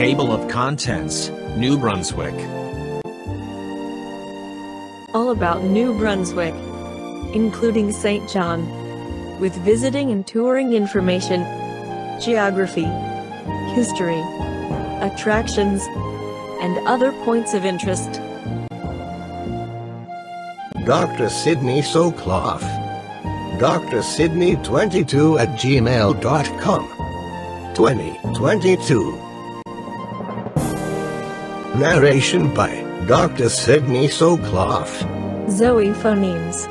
Table of Contents, New Brunswick. All about New Brunswick, including St. John, with visiting and touring information, geography, history, attractions, and other points of interest. Dr. Sidney Soclof. Dr. Sidney22 at gmail.com. 2022. Narration by Dr. Sidney Soclof. Zoe Phonemes.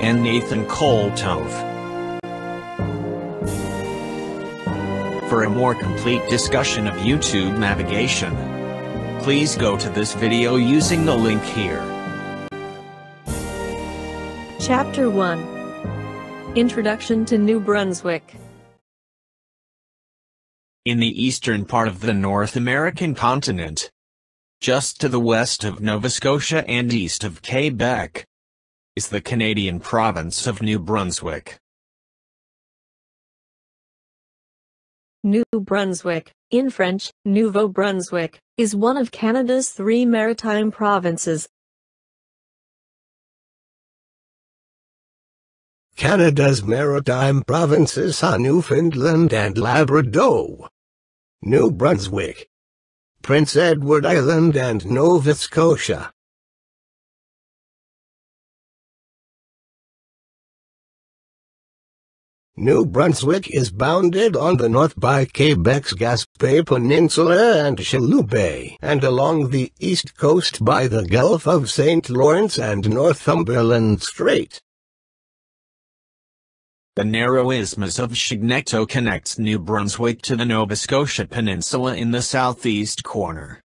and Nathan Koltove. For a more complete discussion of YouTube navigation, please go to this video using the link here. Chapter 1 Introduction to New Brunswick. In the eastern part of the North American continent, just to the west of Nova Scotia and east of Quebec, is the Canadian province of New Brunswick. New Brunswick, in French, Nouveau Brunswick, is one of Canada's three maritime provinces. Canada's maritime provinces are Newfoundland and Labrador, New Brunswick, Prince Edward Island and Nova Scotia. New Brunswick is bounded on the north by Quebec's Gaspé Peninsula and Chaleur Bay, and along the east coast by the Gulf of St. Lawrence and Northumberland Strait. The narrow isthmus of Chignecto connects New Brunswick to the Nova Scotia Peninsula in the southeast corner.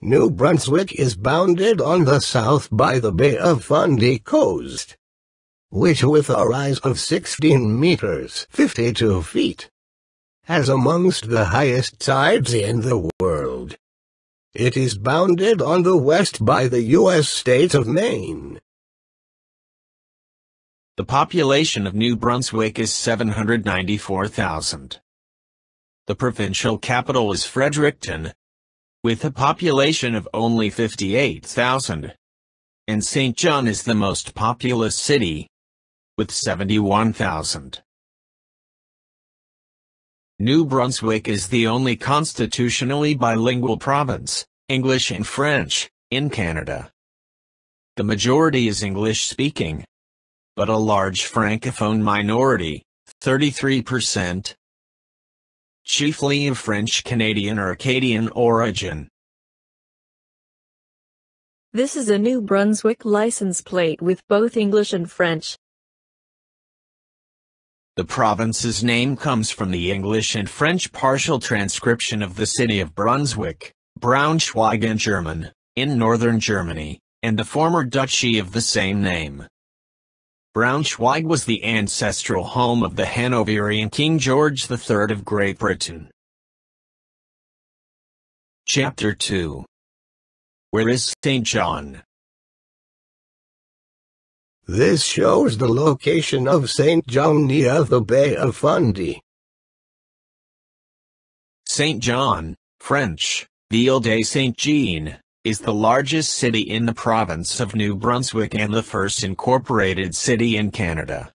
New Brunswick is bounded on the south by the Bay of Fundy coast, which with a rise of 16 meters 52 feet, has amongst the highest tides in the world. It is bounded on the west by the U.S. state of Maine. The population of New Brunswick is 794,000. The provincial capital is Fredericton, with a population of only 58,000. And St. John is the most populous city, with 71,000. New Brunswick is the only constitutionally bilingual province, English and French, in Canada. The majority is English-speaking, but a large francophone minority, 33%, chiefly of French-Canadian or Acadian origin. This is a New Brunswick license plate with both English and French. The province's name comes from the English and French partial transcription of the city of Brunswick, Braunschweig in German, in northern Germany, and the former duchy of the same name. Braunschweig was the ancestral home of the Hanoverian King George III of Great Britain. Chapter 2 Where is St. John? This shows the location of St. John near the Bay of Fundy. St. John, French, Ville de Saint-Jean, is the largest city in the province of New Brunswick and the first incorporated city in Canada.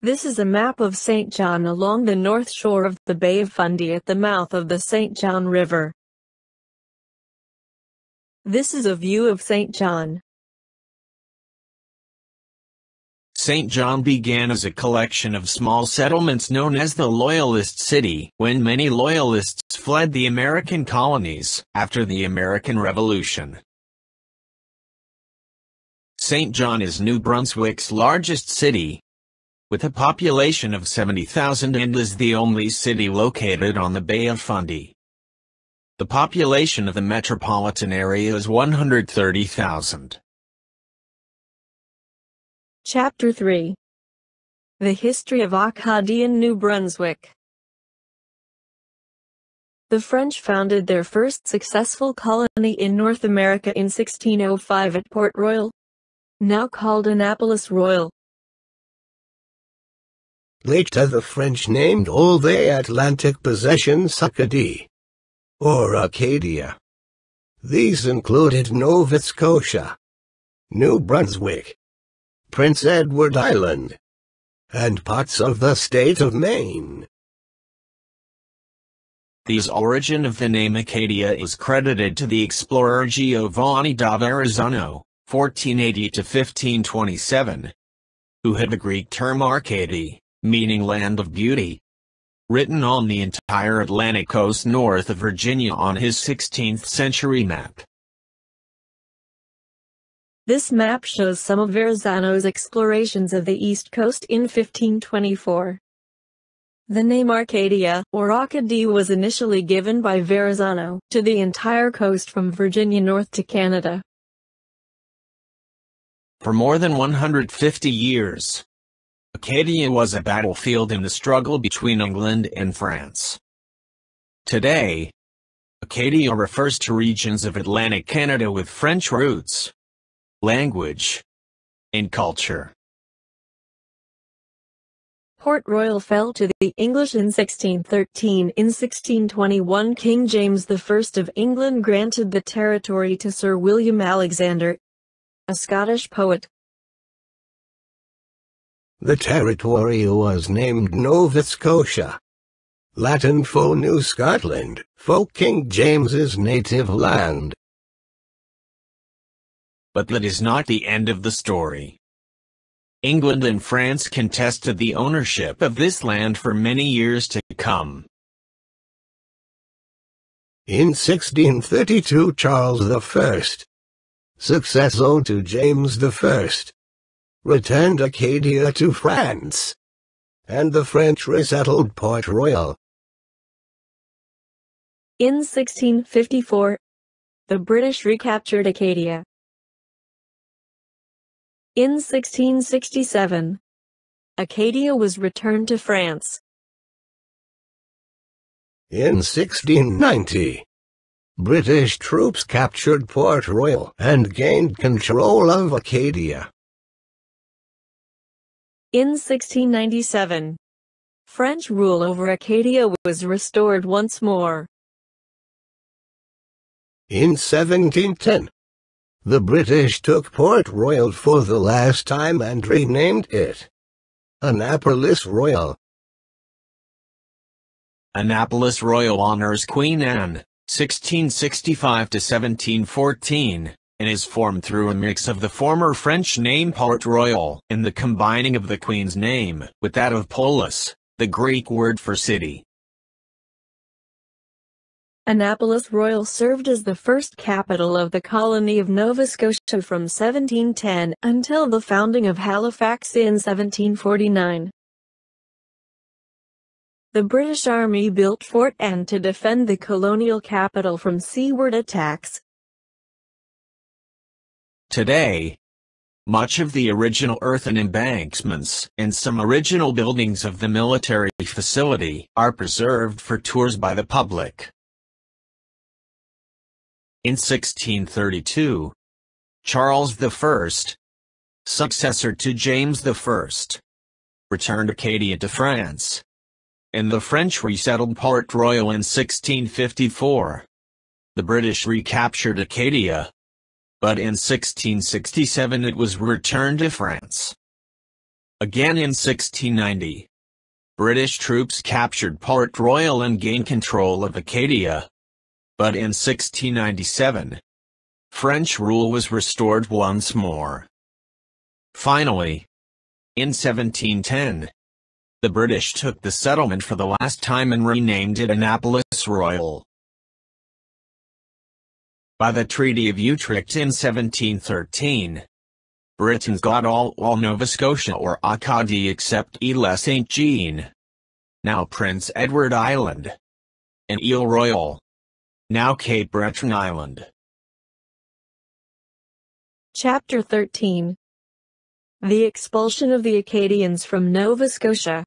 This is a map of St. John along the north shore of the Bay of Fundy at the mouth of the St. John River. This is a view of St. John. St. John began as a collection of small settlements known as the Loyalist City when many Loyalists fled the American colonies after the American Revolution. St. John is New Brunswick's largest city, with a population of 70,000 and is the only city located on the Bay of Fundy. The population of the metropolitan area is 130,000. Chapter 3 The History of Acadian New Brunswick The French founded their first successful colony in North America in 1605 at Port Royal, now called Annapolis Royal. Later the French named all their Atlantic possessions Acadie, or Acadia. These included Nova Scotia, New Brunswick, Prince Edward Island, and parts of the state of Maine. The origin of the name Acadia is credited to the explorer Giovanni da Verrazzano, 1480-1527, who had the Greek term Arcady, meaning land of beauty, written on the entire Atlantic coast north of Virginia on his 16th century map. This map shows some of Verrazzano's explorations of the east coast in 1524. The name Arcadia, or Acadie was initially given by Verrazzano to the entire coast from Virginia north to Canada. For more than 150 years, Acadia was a battlefield in the struggle between England and France. Today, Acadia refers to regions of Atlantic Canada with French roots, language, and culture. Port Royal fell to the English in 1613. In 1621 King James I of England granted the territory to Sir William Alexander, a Scottish poet. The territory was named Nova Scotia. Latin for New Scotland, for King James's native land. But that is not the end of the story. England and France contested the ownership of this land for many years to come. In 1632 Charles I, successor to James I, returned Acadia to France, and the French resettled Port Royal. In 1654, the British recaptured Acadia. In 1667, Acadia was returned to France. In 1690, British troops captured Port Royal and gained control of Acadia. In 1697, French rule over Acadia was restored once more. In 1710, the British took Port Royal for the last time and renamed it Annapolis Royal. Annapolis Royal honors Queen Anne, 1665 to 1714, and is formed through a mix of the former French name Port Royal and the combining of the Queen's name with that of Polis, the Greek word for city. Annapolis Royal served as the first capital of the colony of Nova Scotia from 1710 until the founding of Halifax in 1749. The British Army built Fort Anne to defend the colonial capital from seaward attacks. Today, much of the original earthen embankments and some original buildings of the military facility are preserved for tours by the public. In 1632, Charles I, successor to James I, returned Acadia to France, and the French resettled Port Royal in 1654. The British recaptured Acadia, but in 1667 it was returned to France. Again in 1690, British troops captured Port Royal and gained control of Acadia, but in 1697, French rule was restored once more. Finally, in 1710, the British took the settlement for the last time and renamed it Annapolis Royal. By the Treaty of Utrecht in 1713, Britain got all, all Nova Scotia or Acadie except Ile Saint Jean, now Prince Edward Island, and Ile Royale now Cape Breton Island. Chapter 13 The expulsion of the Acadians from Nova Scotia.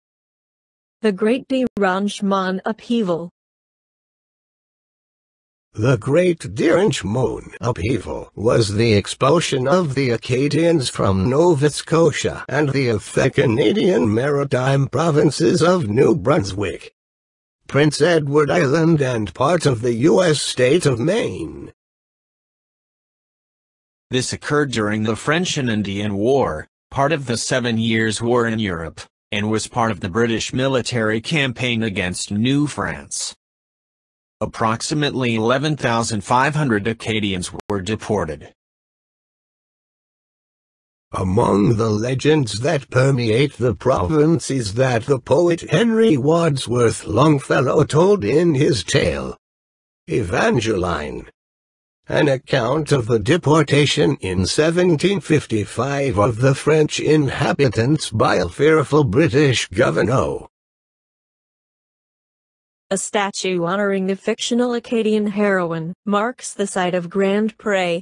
The Great Derangement upheaval. The Great Moon upheaval was the expulsion of the Acadians from Nova Scotia and the of the Canadian maritime provinces of New Brunswick, Prince Edward Island and part of the U.S. state of Maine. This occurred during the French and Indian War, part of the Seven Years' War in Europe, and was part of the British military campaign against New France. Approximately 11,500 Acadians were deported. Among the legends that permeate the province is that the poet Henry Wadsworth Longfellow told in his tale, Evangeline, an account of the deportation in 1755 of the French inhabitants by a fearful British governor. A statue honoring the fictional Acadian heroine marks the site of Grand Pre,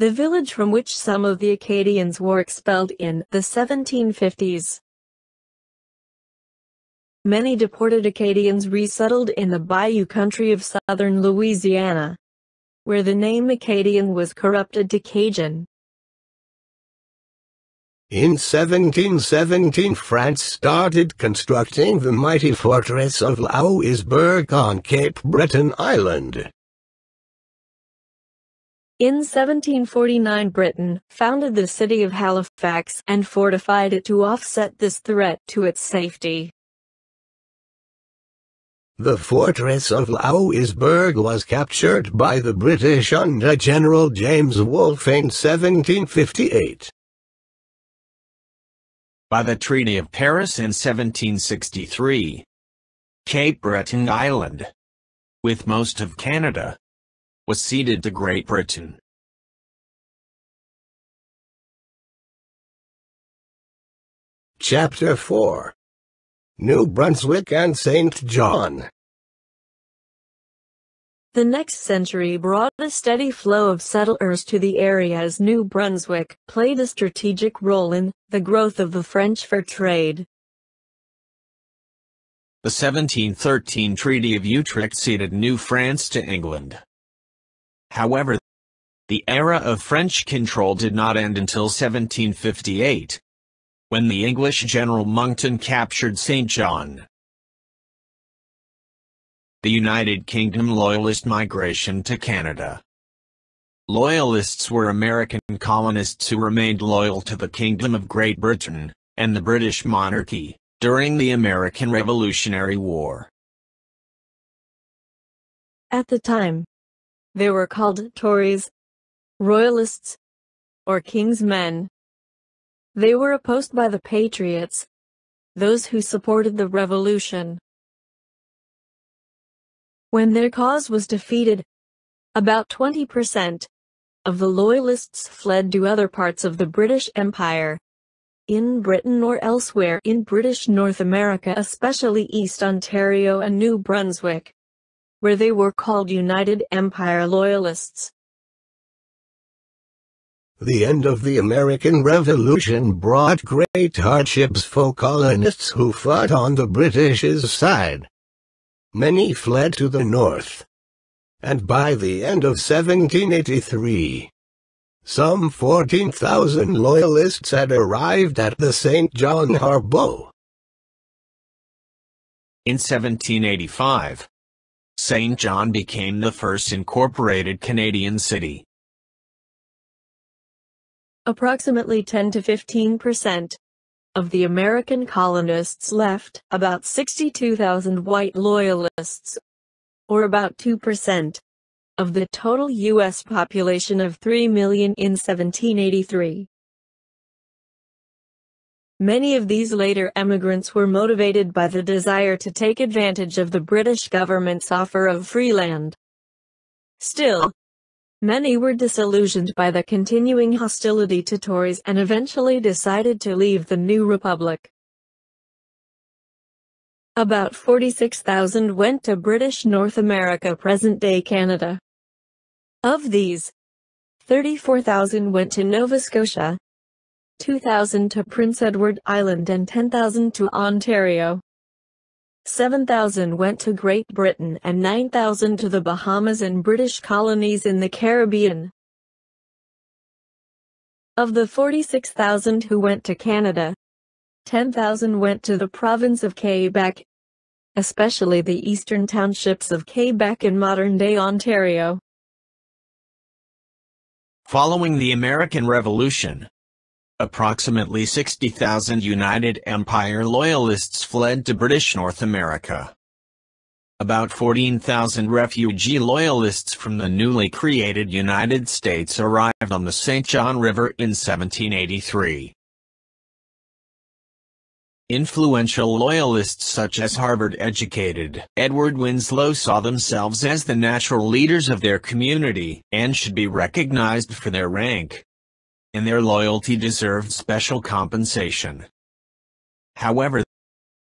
the village from which some of the Acadians were expelled in the 1750s. Many deported Acadians resettled in the bayou country of southern Louisiana, where the name Acadian was corrupted to Cajun. In 1717 France started constructing the mighty fortress of Louisbourg on Cape Breton Island. In 1749 Britain founded the city of Halifax and fortified it to offset this threat to its safety. The fortress of Louisbourg was captured by the British under General James Wolfe in 1758. By the Treaty of Paris in 1763, Cape Breton Island, with most of Canada, was ceded to Great Britain. Chapter 4 New Brunswick and St. John. The next century brought a steady flow of settlers to the area as New Brunswick played a strategic role in the growth of the French fur trade. The 1713 Treaty of Utrecht ceded New France to England. However, the era of French control did not end until 1758, when the English General Monckton captured St. John. The United Kingdom Loyalist migration to Canada. Loyalists were American colonists who remained loyal to the Kingdom of Great Britain, and the British monarchy, during the American Revolutionary War. At the time, they were called Tories, Royalists, or King's Men. They were opposed by the Patriots, those who supported the revolution. When their cause was defeated, about 20% of the Loyalists fled to other parts of the British Empire, in Britain or elsewhere in British North America especially East Ontario and New Brunswick, where they were called United Empire Loyalists. The end of the American Revolution brought great hardships for colonists who fought on the British's side. Many fled to the north. And by the end of 1783, some 14,000 loyalists had arrived at the St. John Harbor. In 1785, St. John became the first incorporated Canadian city. Approximately 10 to 15 percent of the American colonists left, about 62,000 white loyalists, or about 2 percent of the total U.S. population of 3 million in 1783. Many of these later emigrants were motivated by the desire to take advantage of the British government's offer of free land. Still, Many were disillusioned by the continuing hostility to Tories and eventually decided to leave the new republic. About 46,000 went to British North America present-day Canada. Of these, 34,000 went to Nova Scotia, 2,000 to Prince Edward Island and 10,000 to Ontario. 7,000 went to Great Britain and 9,000 to the Bahamas and British colonies in the Caribbean. Of the 46,000 who went to Canada, 10,000 went to the province of Quebec, especially the eastern townships of Quebec and modern-day Ontario. Following the American Revolution, approximately 60,000 United Empire Loyalists fled to British North America. About 14,000 refugee Loyalists from the newly created United States arrived on the St. John River in 1783. Influential Loyalists such as Harvard-educated Edward Winslow saw themselves as the natural leaders of their community and should be recognized for their rank and their loyalty deserved special compensation. However,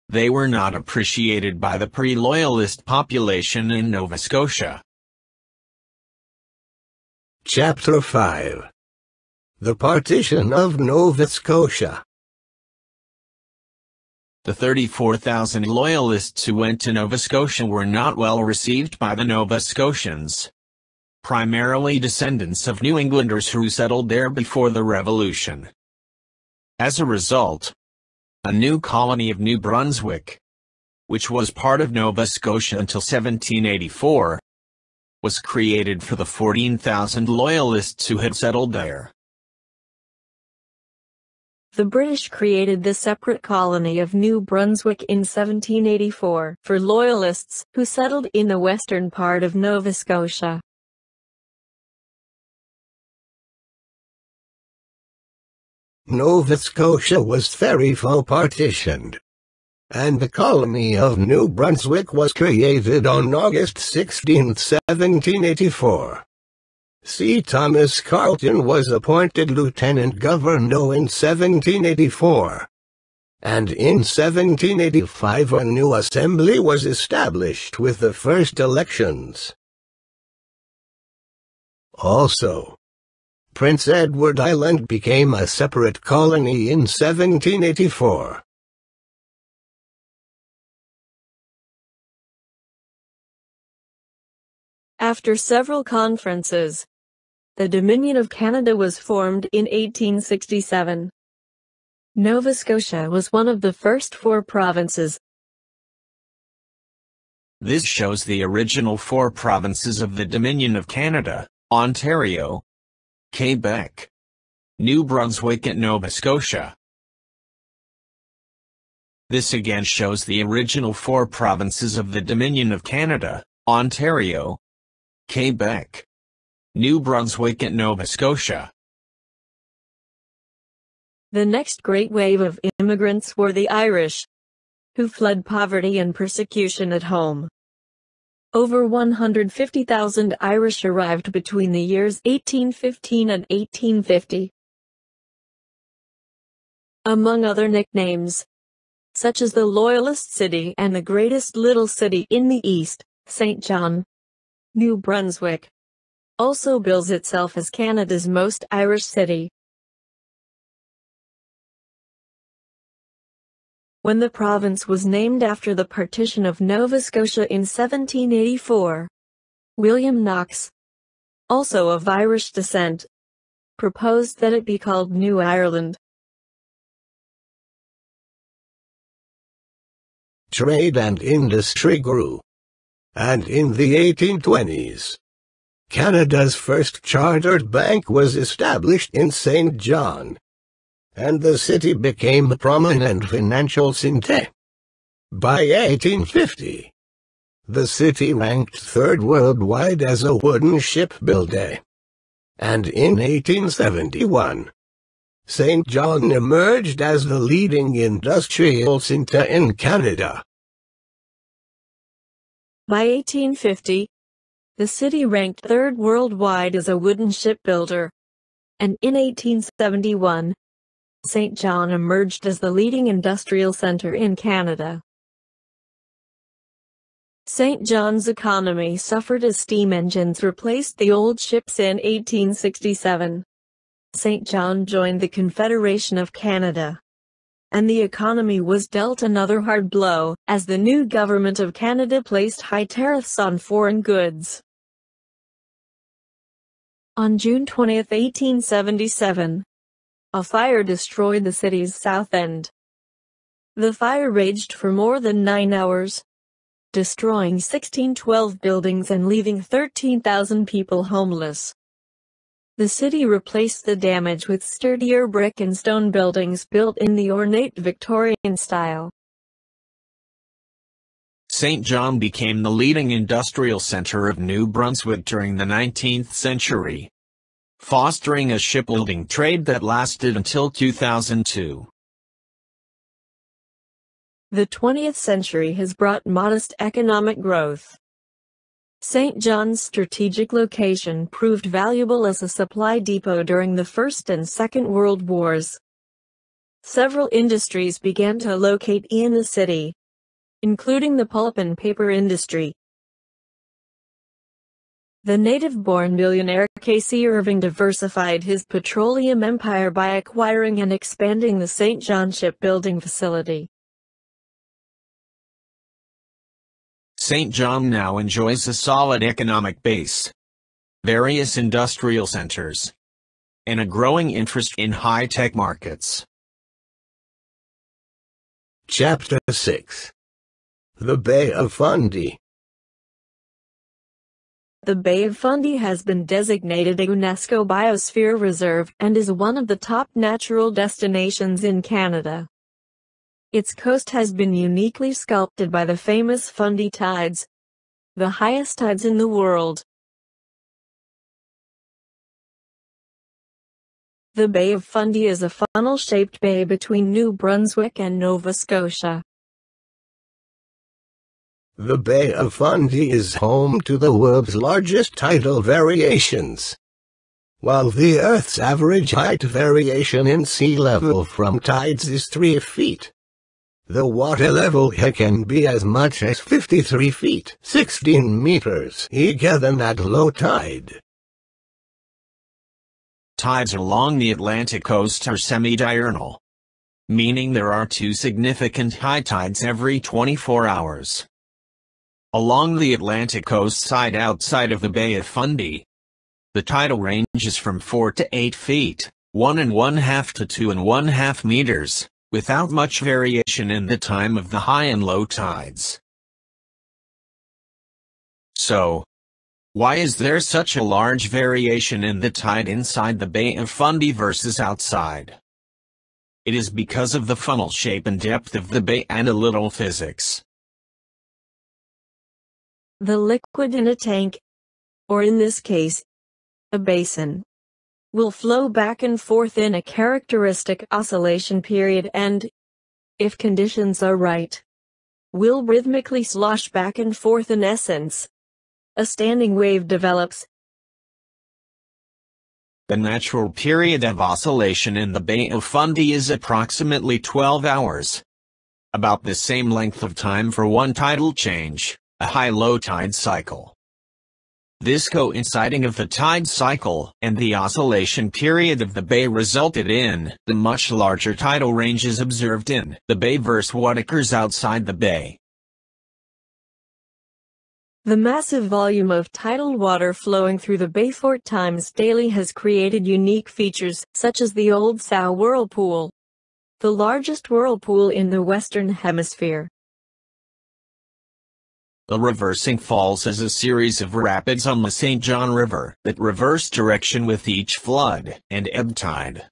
they were not appreciated by the pre-loyalist population in Nova Scotia. Chapter 5 The Partition of Nova Scotia The 34,000 loyalists who went to Nova Scotia were not well received by the Nova Scotians primarily descendants of New Englanders who settled there before the Revolution. As a result, a new colony of New Brunswick, which was part of Nova Scotia until 1784, was created for the 14,000 Loyalists who had settled there. The British created the separate colony of New Brunswick in 1784 for Loyalists who settled in the western part of Nova Scotia. Nova Scotia was very full partitioned. And the colony of New Brunswick was created on August 16, 1784. C. Thomas Carleton was appointed Lieutenant Governor in 1784. And in 1785 a new assembly was established with the first elections. Also, Prince Edward Island became a separate colony in 1784. After several conferences, the Dominion of Canada was formed in 1867. Nova Scotia was one of the first four provinces. This shows the original four provinces of the Dominion of Canada, Ontario, Quebec, New Brunswick and Nova Scotia. This again shows the original four provinces of the Dominion of Canada, Ontario, Quebec, New Brunswick and Nova Scotia. The next great wave of immigrants were the Irish, who fled poverty and persecution at home. Over 150,000 Irish arrived between the years 1815 and 1850. Among other nicknames, such as the Loyalist City and the greatest little city in the East, St. John, New Brunswick, also bills itself as Canada's most Irish city. When the province was named after the partition of Nova Scotia in 1784. William Knox, also of Irish descent, proposed that it be called New Ireland. Trade and industry grew. And in the 1820s, Canada's first chartered bank was established in St. John and the city became a prominent financial center. By 1850, the city ranked third worldwide as a wooden shipbuilder. And in 1871, St. John emerged as the leading industrial center in Canada. By 1850, the city ranked third worldwide as a wooden shipbuilder. And in 1871, St. John emerged as the leading industrial center in Canada. St. John's economy suffered as steam engines replaced the old ships in 1867. St. John joined the Confederation of Canada and the economy was dealt another hard blow, as the new government of Canada placed high tariffs on foreign goods. On June 20, 1877, a fire destroyed the city's south end. The fire raged for more than nine hours, destroying 1612 buildings and leaving 13,000 people homeless. The city replaced the damage with sturdier brick and stone buildings built in the ornate Victorian style. St. John became the leading industrial center of New Brunswick during the 19th century, fostering a shipbuilding trade that lasted until 2002. The 20th century has brought modest economic growth. St. John's strategic location proved valuable as a supply depot during the First and Second World Wars. Several industries began to locate in the city, including the pulp and paper industry. The native-born millionaire K.C. Irving diversified his petroleum empire by acquiring and expanding the St. John shipbuilding facility. St. John now enjoys a solid economic base, various industrial centers, and a growing interest in high-tech markets. Chapter 6 The Bay of Fundy The Bay of Fundy has been designated a UNESCO Biosphere Reserve and is one of the top natural destinations in Canada. Its coast has been uniquely sculpted by the famous Fundy tides, the highest tides in the world. The Bay of Fundy is a funnel-shaped bay between New Brunswick and Nova Scotia. The Bay of Fundy is home to the world's largest tidal variations. While the Earth's average height variation in sea level from tides is 3 feet, the water level here can be as much as 53 feet 16 meters than at low tide. Tides along the Atlantic coast are semi-diurnal, meaning there are two significant high tides every 24 hours. Along the Atlantic coast side outside of the Bay of Fundy, the tidal range is from 4 to 8 feet, 1 and 1 half to 2 and 1 half meters without much variation in the time of the high and low tides. So, why is there such a large variation in the tide inside the Bay of Fundy versus outside? It is because of the funnel shape and depth of the bay and a little physics. The liquid in a tank, or in this case, a basin, will flow back and forth in a characteristic oscillation period and, if conditions are right, will rhythmically slosh back and forth in essence. A standing wave develops. The natural period of oscillation in the Bay of Fundy is approximately 12 hours. About the same length of time for one tidal change, a high-low tide cycle. This coinciding of the tide cycle and the oscillation period of the bay resulted in the much larger tidal ranges observed in the bay versus what occurs outside the bay. The massive volume of tidal water flowing through the bay four times daily has created unique features, such as the Old Sow Whirlpool, the largest whirlpool in the Western Hemisphere. The Reversing Falls is a series of rapids on the St. John River that reverse direction with each flood and ebb tide.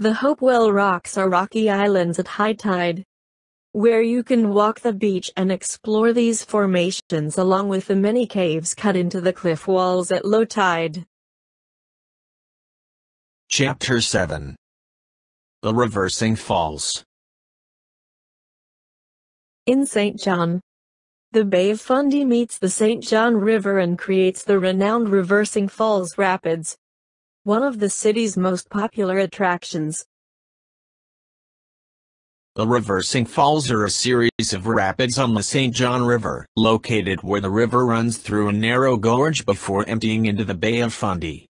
The Hopewell Rocks are rocky islands at high tide, where you can walk the beach and explore these formations along with the many caves cut into the cliff walls at low tide. Chapter 7 The Reversing Falls in St. John. The Bay of Fundy meets the St. John River and creates the renowned Reversing Falls Rapids, one of the city's most popular attractions. The Reversing Falls are a series of rapids on the St. John River, located where the river runs through a narrow gorge before emptying into the Bay of Fundy.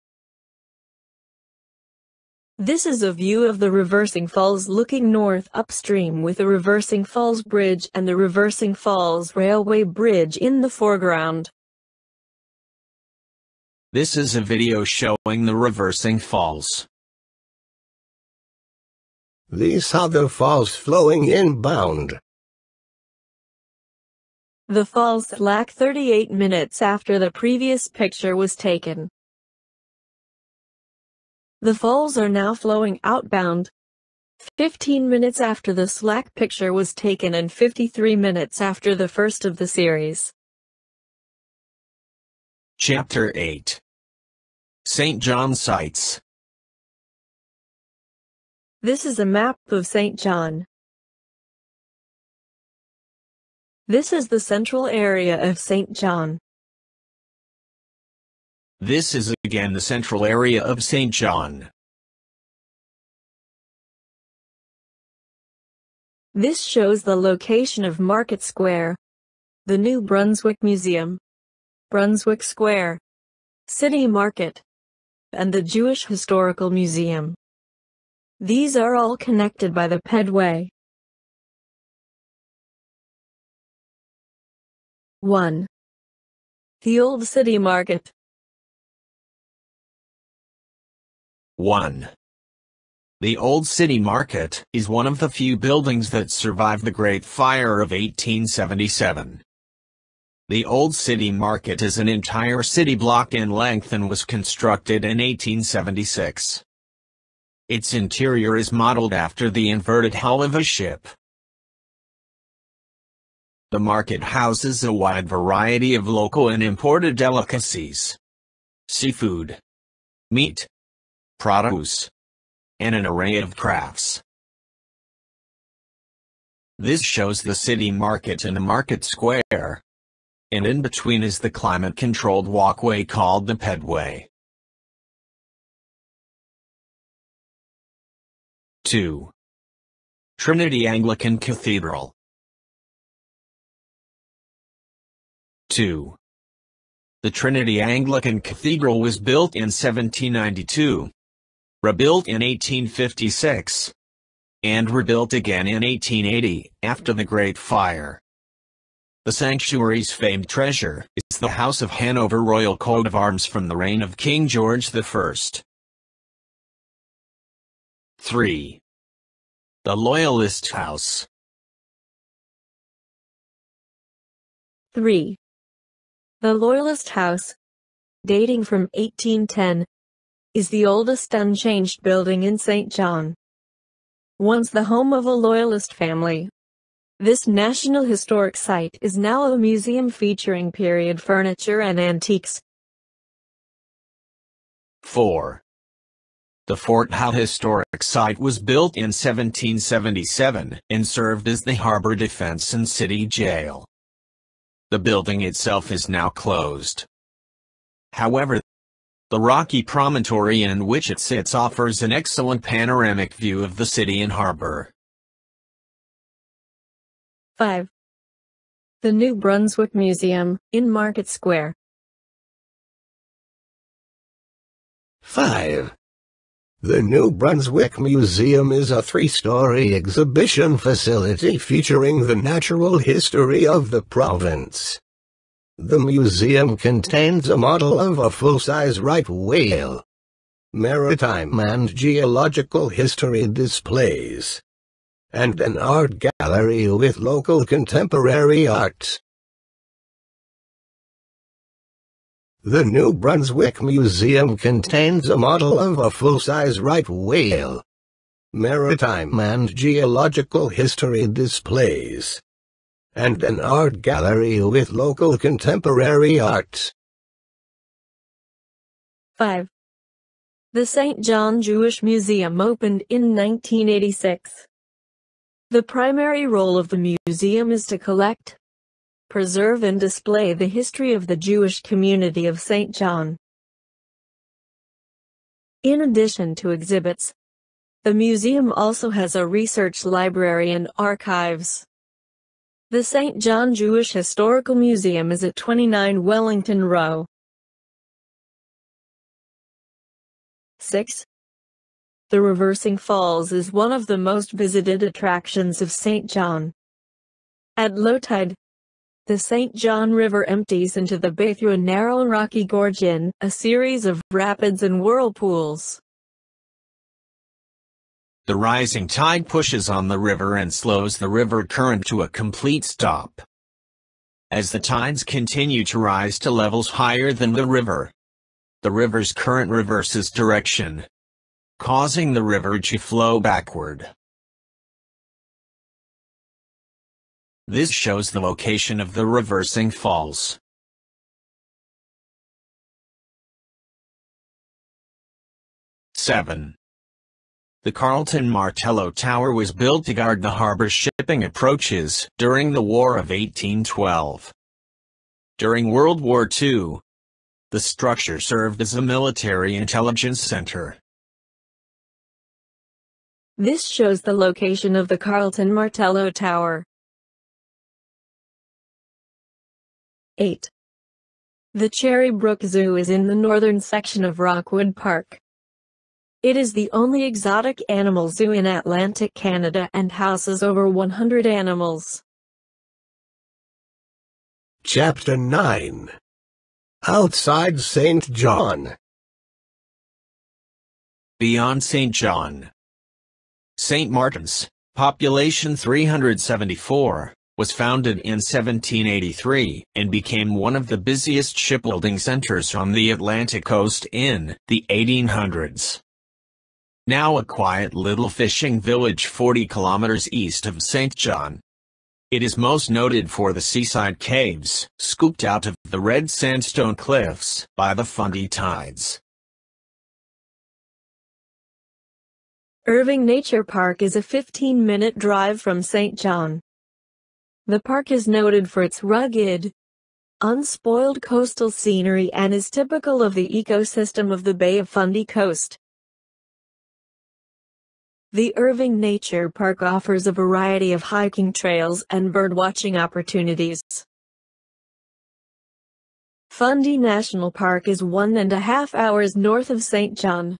This is a view of the Reversing Falls looking north upstream with the Reversing Falls Bridge and the Reversing Falls Railway Bridge in the foreground. This is a video showing the Reversing Falls. These are the falls flowing inbound. The falls lack 38 minutes after the previous picture was taken. The falls are now flowing outbound. 15 minutes after the Slack picture was taken and 53 minutes after the first of the series. Chapter 8 St. John Sights This is a map of St. John. This is the central area of St. John. This is again the central area of St. John. This shows the location of Market Square, the New Brunswick Museum, Brunswick Square, City Market, and the Jewish Historical Museum. These are all connected by the pedway. 1. The Old City Market 1. The Old City Market is one of the few buildings that survived the Great Fire of 1877. The Old City Market is an entire city block in length and was constructed in 1876. Its interior is modeled after the inverted hull of a ship. The market houses a wide variety of local and imported delicacies. Seafood. Meat produce, and an array of crafts. This shows the city market and the market square. And in between is the climate-controlled walkway called the pedway. 2. Trinity Anglican Cathedral 2. The Trinity Anglican Cathedral was built in 1792 rebuilt in 1856, and rebuilt again in 1880, after the Great Fire. The sanctuary's famed treasure is the House of Hanover Royal Coat of Arms from the reign of King George I. 3. The Loyalist House 3. The Loyalist House, dating from 1810, is the oldest unchanged building in St. John. Once the home of a Loyalist family, this National Historic Site is now a museum featuring period furniture and antiques. 4. The Fort Howe Historic Site was built in 1777 and served as the harbor defense and city jail. The building itself is now closed. However, the rocky promontory in which it sits offers an excellent panoramic view of the city and harbor. 5. The New Brunswick Museum, in Market Square. 5. The New Brunswick Museum is a three-story exhibition facility featuring the natural history of the province. The museum contains a model of a full-size right whale. Maritime and geological history displays. And an art gallery with local contemporary art. The New Brunswick Museum contains a model of a full-size right whale. Maritime and geological history displays and an art gallery with local contemporary art. 5. The St. John Jewish Museum opened in 1986. The primary role of the museum is to collect, preserve and display the history of the Jewish community of St. John. In addition to exhibits, the museum also has a research library and archives. The St. John Jewish Historical Museum is at 29 Wellington Row. 6. The Reversing Falls is one of the most visited attractions of St. John. At low tide, the St. John River empties into the bay through a narrow rocky gorge in a series of rapids and whirlpools. The rising tide pushes on the river and slows the river current to a complete stop. As the tides continue to rise to levels higher than the river, the river's current reverses direction, causing the river to flow backward. This shows the location of the reversing falls. Seven. The Carleton Martello Tower was built to guard the harbor shipping approaches during the War of 1812. During World War II, the structure served as a military intelligence center. This shows the location of the Carleton Martello Tower. 8. The Cherry Brook Zoo is in the northern section of Rockwood Park. It is the only exotic animal zoo in Atlantic Canada and houses over 100 animals. Chapter 9 Outside Saint John Beyond Saint John St. Martin's, population 374, was founded in 1783 and became one of the busiest shipbuilding centers on the Atlantic coast in the 1800s. Now a quiet little fishing village 40 kilometers east of Saint John. It is most noted for the seaside caves, scooped out of the red sandstone cliffs by the Fundy tides. Irving Nature Park is a 15-minute drive from Saint John. The park is noted for its rugged, unspoiled coastal scenery and is typical of the ecosystem of the Bay of Fundy coast. The Irving Nature Park offers a variety of hiking trails and birdwatching opportunities. Fundy National Park is one and a half hours north of Saint John.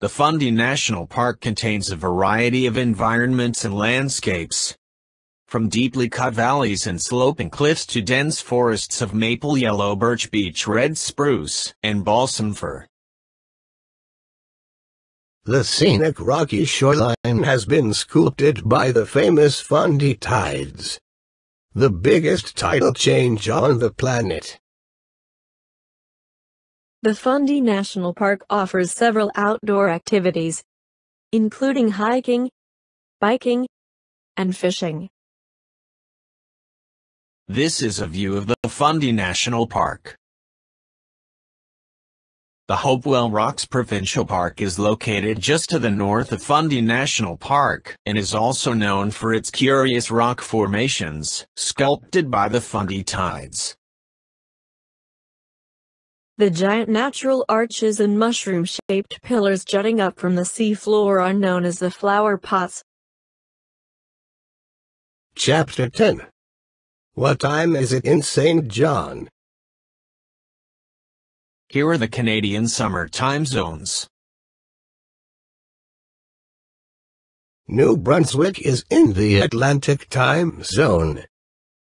The Fundy National Park contains a variety of environments and landscapes. From deeply cut valleys and sloping cliffs to dense forests of maple yellow birch beech red spruce and balsam fir. The scenic rocky shoreline has been sculpted by the famous Fundy tides. The biggest tidal change on the planet. The Fundy National Park offers several outdoor activities, including hiking, biking, and fishing. This is a view of the Fundy National Park. The Hopewell Rocks Provincial Park is located just to the north of Fundy National Park and is also known for its curious rock formations, sculpted by the Fundy tides. The giant natural arches and mushroom-shaped pillars jutting up from the seafloor are known as the flower pots. Chapter 10 What time is it in Saint John? Here are the Canadian summer time zones. New Brunswick is in the Atlantic time zone.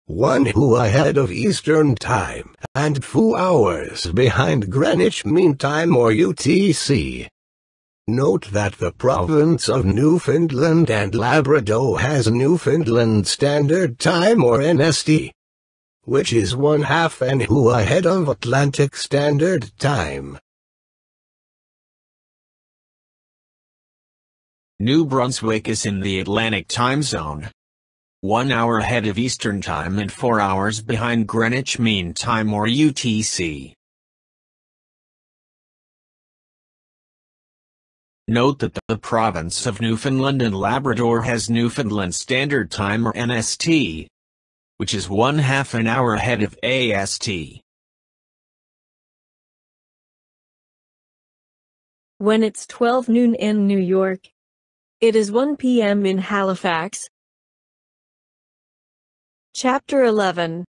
One who ahead of Eastern Time, and two hours behind Greenwich Mean Time or UTC. Note that the province of Newfoundland and Labrador has Newfoundland Standard Time or NST which is one half and who ahead of Atlantic Standard Time. New Brunswick is in the Atlantic time zone. One hour ahead of Eastern Time and four hours behind Greenwich Mean Time or UTC. Note that the province of Newfoundland and Labrador has Newfoundland Standard Time or NST, which is one half an hour ahead of AST. When it's 12 noon in New York, it is 1 p.m. in Halifax. Chapter 11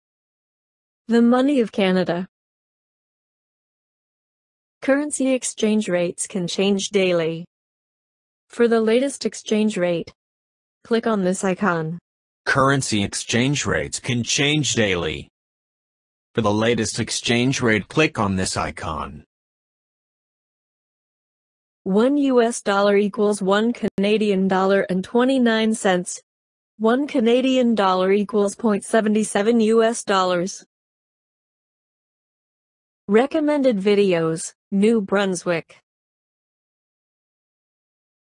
The Money of Canada Currency exchange rates can change daily. For the latest exchange rate, click on this icon. Currency exchange rates can change daily. For the latest exchange rate click on this icon. 1 US dollar equals 1 Canadian dollar and 29 cents. 1 Canadian dollar equals 0.77 US dollars. Recommended videos, New Brunswick.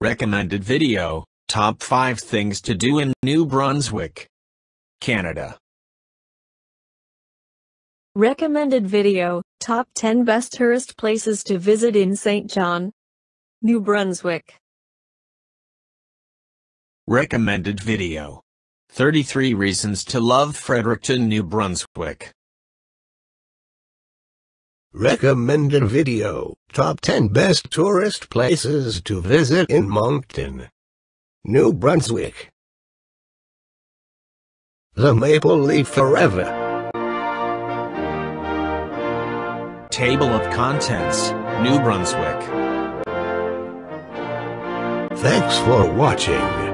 Recommended video, Top 5 Things to Do in New Brunswick, Canada. Recommended video, Top 10 Best Tourist Places to Visit in Saint John, New Brunswick. Recommended video. 33 Reasons to Love Fredericton, New Brunswick. Recommended video, top 10 best tourist places to visit in Moncton, New Brunswick. The Maple Leaf Forever. Table of Contents, New Brunswick. Thanks for watching.